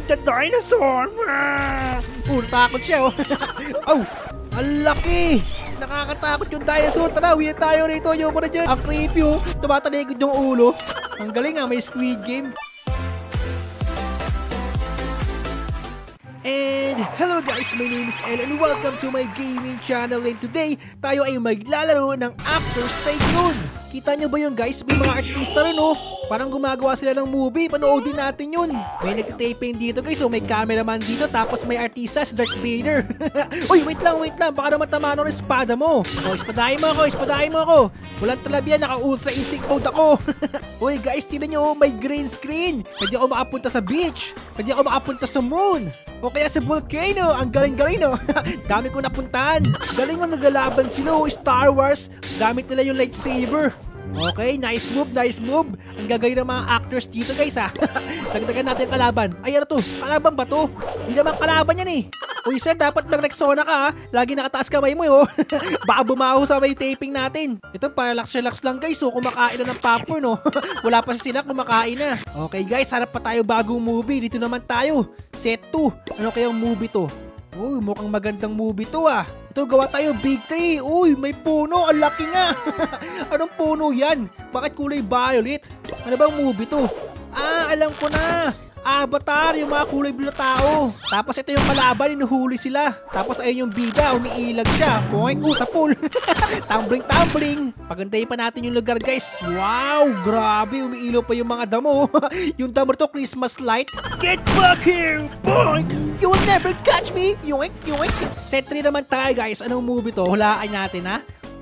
Jan the Dinosaur! Oh, natakot siya oh. ang laki! Nakakatakot yung dinosaur. Tara, uwi na tayo rito. Ayoko na dyan. Ang creepy oh. Tumatalikod yung ulo. Ang galing ah, may squid game. And hello guys, my name is El and welcome to my gaming channel and today tayo ay maglalaro ng After Station. Kita nyo ba yun guys? May mga artista rin oh. Parang gumagawa sila ng movie. Panoodin natin yun. May nagtitaping dito guys. So may cameraman dito. Tapos may artista si Darth Vader. Uy, wait lang, wait lang. Baka naman tama ng espada mo. Oh, espadahin mo ako, espadahin mo ako. Walang talabya, naka-ultra instinct mode ako. Uy guys, tingnan nyo, oh, may green screen. Pwede ako makapunta sa beach. Pwede ako makapunta sa moon. O kaya sa volcano. Ang galing-galing no. Dami ko napuntahan. Galing mo nagalaban sila. oh, Star Wars. Gamit nila yung lightsaber. Okay, nice move, nice move. Ang gagawin ng mga actors dito guys ha. Dagdagan natin kalaban. Ay ano to? Kalaban ba to? Hindi naman kalaban yan eh. Uy sir, dapat mag-Rexona ka ha. Lagi nakataas kamay mo yo. Baka bumaho sa may taping natin. Ito para relax-relax lang guys. So kumakain na ng popcorn no. Wala pa si Sina kumakain na. Okay guys, harap pa tayo bagong movie. Dito naman tayo. Set 2. Ano kayang movie to? Uy, mukhang magandang movie to ah. Ito, gawa tayo big tree. Uy, may puno. Ang laki nga. Anong puno yan? Bakit kulay violet? Ano bang movie to? Ah, alam ko na. Avatar, yung mga kulay blue na tao. Tapos ito yung kalaban, inuhuli sila. Tapos ayun yung bida, umiilag siya. Poink, oh, tapol. tumbling, tumbling. Pagandahin pa natin yung lugar, guys. Wow, grabe, umiilaw pa yung mga damo. yung damo to, Christmas light. Get back here! Boink! You will never catch me! Yoink, yoink! Set 3 naman tayo, guys. Anong movie to? Hulaan natin, ha?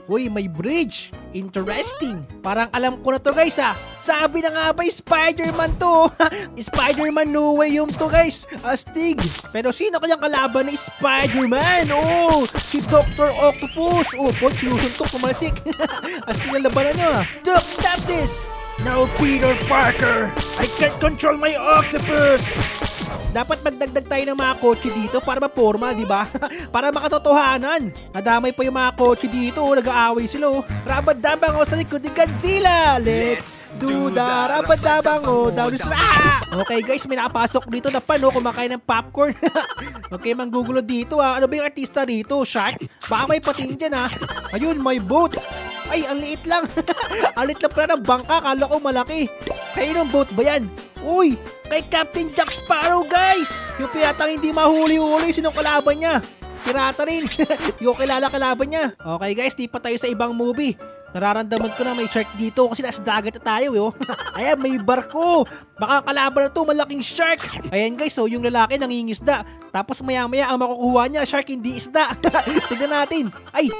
Uy, may bridge. Interesting. Parang alam ko na to guys ha. Sabi na nga ba Spider-Man to? Spider-Man no way yung to guys. Astig. Pero sino kayang kalaban ni Spider-Man? Oh, si Dr. Octopus. Oh, po, sinusuntok pumasik. Astig ang labanan nyo ha. Doc, stop this! No, Peter Parker! I can't control my octopus! Dapat magdagdag tayo ng mga kotse dito para maporma, di ba? para makatotohanan. Nadamay pa yung mga kotse dito, oh, nag-aaway sila. oh. Rabadabang o sa likod ni Godzilla. Let's do the rabadabang o down the ah! Okay guys, may nakapasok dito na pano kumakain ng popcorn. okay, manggugulo dito ah. Ano ba yung artista dito? Shark? Baka may pating dyan ah. Ayun, may boat. Ay, ang liit lang. ang liit lang pala ng bangka. Kala ko malaki. Kayo ng boat ba yan? Uy, kay Captain Jack Sparrow guys! Yung piratang hindi mahuli-huli, sinong kalaban niya? Pirata rin. yung kilala kalaban niya. Okay guys, di pa tayo sa ibang movie. Nararamdaman ko na may shark dito kasi nasa dagat na tayo yo. Ayan, may barko. Baka kalaban na to, malaking shark. Ayan guys, so yung lalaki nangingisda. Tapos maya maya ang makukuha niya, shark hindi isda. Tignan natin. Ay,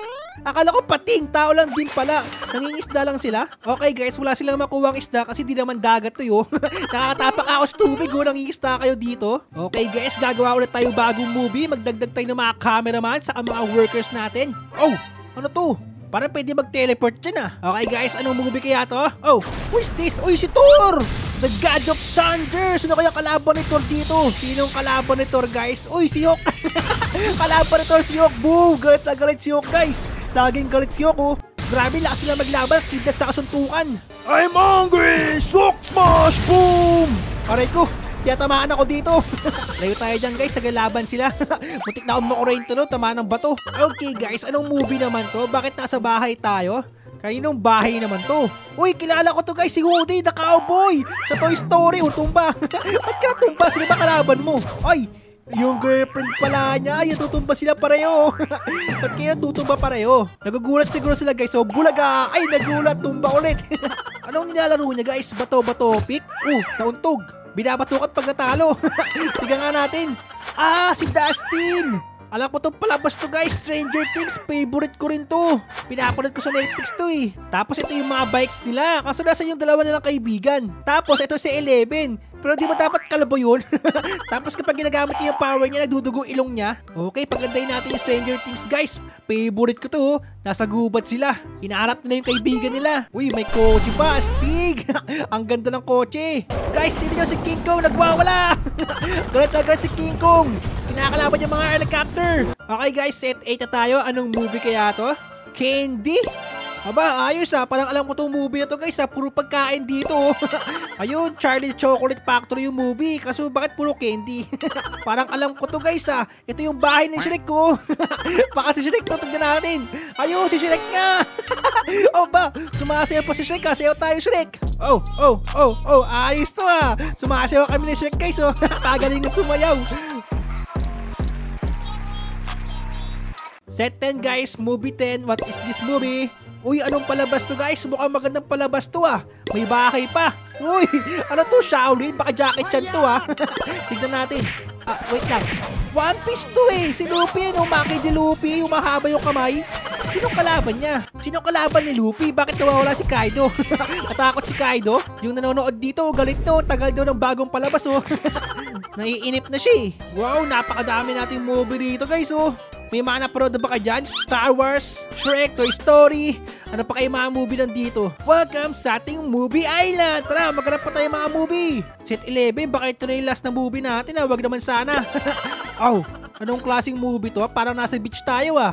Akala ko pating, tao lang din pala. Nangingisda lang sila. Okay guys, wala silang makuwang isda kasi di naman dagat to yo. Nakatapak ako sa tubig oh, nangingisda kayo dito. Okay guys, gagawa ulit tayo bagong movie. Magdagdag tayo ng mga cameraman sa mga workers natin. Oh, ano to? Parang pwede mag-teleport dyan ah. Okay guys, anong movie kaya to? Oh, who is this? Uy, si Thor! The God of Thunder! Sino kaya kalaban ni Thor dito? Sinong kalaban ni Thor guys? Uy, si Hulk! kalaban ni Thor si Hulk! Boom! Galit na galit si Hulk guys! Laging galit si Hulk oh! Grabe, lakas sila maglaban. Kidas sa kasuntukan. I'm hungry! Shock smash! Boom! Aray ko, kaya tamaan ako dito. Layo tayo dyan guys, nagalaban sila. Mutik na akong makurento no, tamaan ng bato. Okay guys, anong movie naman to? Bakit nasa bahay tayo? Kaninong bahay naman to? Uy, kilala ko to guys, si Woody, the cowboy! Sa Toy Story, utumba. Ba't ka natumba? Sino ba kalaban mo? Ay, yung girlfriend pala niya, ay natutumba sila pareho. Ba't kayo natutumba pareho? Nagugulat siguro sila guys, so bulaga, ay nagulat, tumba ulit. Anong nilalaro niya guys? Bato-bato pick? Uh, nauntog. Binabatukat pag natalo. Tiga nga natin. Ah, si Dustin! Alam ko to palabas to guys, Stranger Things, favorite ko rin to. Pinapanood ko sa Netflix to eh. Tapos ito yung mga bikes nila, kaso nasa yung dalawa nilang kaibigan. Tapos ito si Eleven, pero di ba dapat kalabo yun? Tapos kapag ginagamit niya yung power niya, nagdudugo ilong niya. Okay, pagandahin natin yung Stranger Things guys. Favorite ko to, oh. nasa gubat sila. Inaanap nila yung kaibigan nila. Uy, may kotse pa, Stig! Ang ganda ng kotse. Guys, tignan nyo si King Kong, nagwawala! galit na galit si King Kong. Kinakalaban yung mga helicopter. Okay guys, set 8 na tayo. Anong movie kaya to? Candy? Aba, ayos ah. Parang alam ko tong movie na to guys ah. Puro pagkain dito. Ayun, Charlie Chocolate Factory yung movie. Kaso bakit puro candy? Parang alam ko to guys ah. Ito yung bahay ni Shrek ko. Baka si Shrek to. Natin. Ayun, si Shrek nga. oh sumasayaw pa si Shrek ah. Sayaw tayo Shrek. Oh, oh, oh, oh. Ayos to ah. Sumasayaw kami ni Shrek guys oh. Kagaling ng sumayaw. Set 10 guys, movie 10. What is this movie? Uy, anong palabas to guys? Mukhang magandang palabas to ah. May bahay pa. Uy, ano to? Shaolin? Baka Jackie Chan to ah. Tignan natin. Ah, wait lang. One Piece to eh. Si Luffy, ano? Maki di Luffy. Yung mahaba yung kamay. Sinong kalaban niya? Sinong kalaban ni Luffy? Bakit nawawala si Kaido? Natakot si Kaido? Yung nanonood dito, galit no. Tagal daw ng bagong palabas oh. Naiinip na siya eh. Wow, napakadami nating movie dito guys oh. May mga naparod na ba ka dyan? Star Wars, Shrek, Toy Story. Ano pa kayo mga movie nandito? Welcome sa ating Movie Island! Tara, maghanap pa tayo mga movie. Set 11, baka ito na yung last na movie natin ah. Wag naman sana. oh, anong klaseng movie to? ah? Parang nasa beach tayo ah.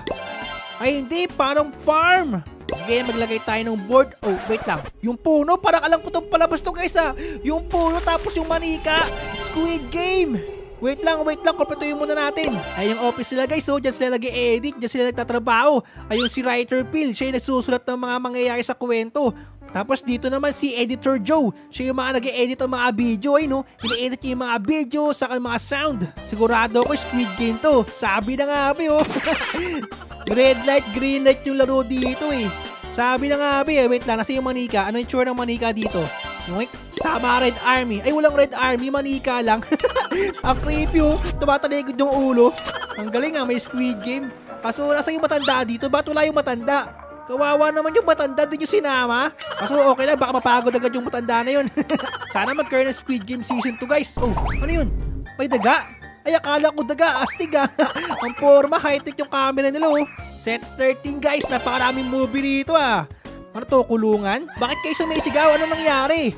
Ay hindi, parang farm. Sige, maglagay tayo ng board. Oh, wait lang. Yung puno, parang alam ko itong palabas to guys ah. Yung puno tapos yung manika. Squid Game. Wait lang, wait lang, kompletuhin muna natin. Ay, yung office nila guys, so dyan sila nag-edit, dyan sila nagtatrabaho. Ayun si Writer Phil, siya yung nagsusulat ng mga mangyayari sa kwento. Tapos dito naman si Editor Joe, siya yung mga nag-edit ng mga video, ay no? Ini-edit niya yung mga video sa mga sound. Sigurado ako Squid Game to. Sabi na nga, abi, oh. Red light, green light yung laro dito eh. Sabi na nga, abi, eh. Wait lang, nasa yung manika. Ano yung tsura ng manika dito? Yoink. Tama, Red Army. Ay, walang Red Army, manika lang. Ang creepy oh. Tumatalikod yung ulo. Ang galing ah, may Squid Game. Kaso nasa yung matanda dito? Ba't wala yung matanda? Kawawa naman yung matanda din yung sinama. Kaso okay lang, baka mapagod agad yung matanda na yun. Sana magkaroon ng Squid Game Season 2 guys. Oh, ano yun? May daga? Ay, akala ko daga. Astig ah. Ang forma, high-tech yung camera nila oh. Set 13 guys, napakaraming movie dito ah. Ano to, kulungan? Bakit kayo sumisigaw? Ano nangyari?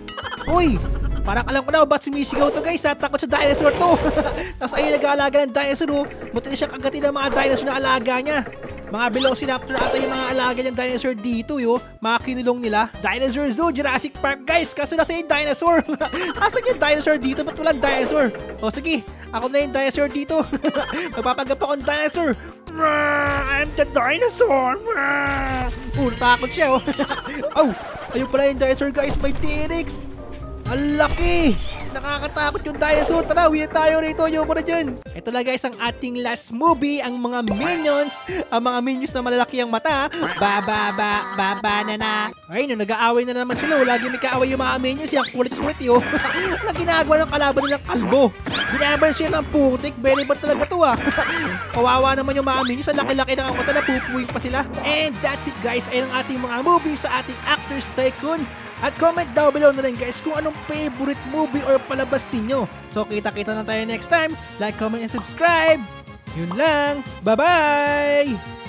Uy, parang alam ko na ba't sumisigaw to guys ha? Takot sa dinosaur to. Tapos ayun nag-aalaga ng dinosaur oh. Buti na siya kagatin ng mga dinosaur na alaga niya. Mga Velociraptor ata yung mga alaga niyang dinosaur dito yo. Mga kinulong nila. Dinosaur Zoo, Jurassic Park guys. Kaso nasa yung dinosaur. Asan yung dinosaur dito? Ba't walang dinosaur? O sige, ako na yung dinosaur dito. Magpapagap akong dinosaur. I'm the dinosaur. Oh, natakot siya oh. oh, ayun pala yung dinosaur guys. May T-Rex. Ang laki! Nakakatakot yung dinosaur. Tara, na tayo rito. Ayoko na dyan. Ito na guys ang ating last movie. Ang mga minions. Ang mga minions na malalaki ang mata. Ba, ba, ba, ba, banana. Ay, no, nag-aaway na naman sila. oh. Lagi may kaaway yung mga minions. Yung kulit-kulit yun. Ano ginagawa ng kalaban nilang kalbo? Binaban siya ng putik. Very bad talaga to ah. Kawawa naman yung mga minions. Ang laki-laki ng mata. Napupuwing pa sila. And that's it guys. Ayun ang ating mga movie sa ating Actors Tycoon. At comment down below na rin guys kung anong favorite movie or palabas ninyo. So kita-kita na tayo next time. Like, comment, and subscribe. Yun lang. Bye-bye!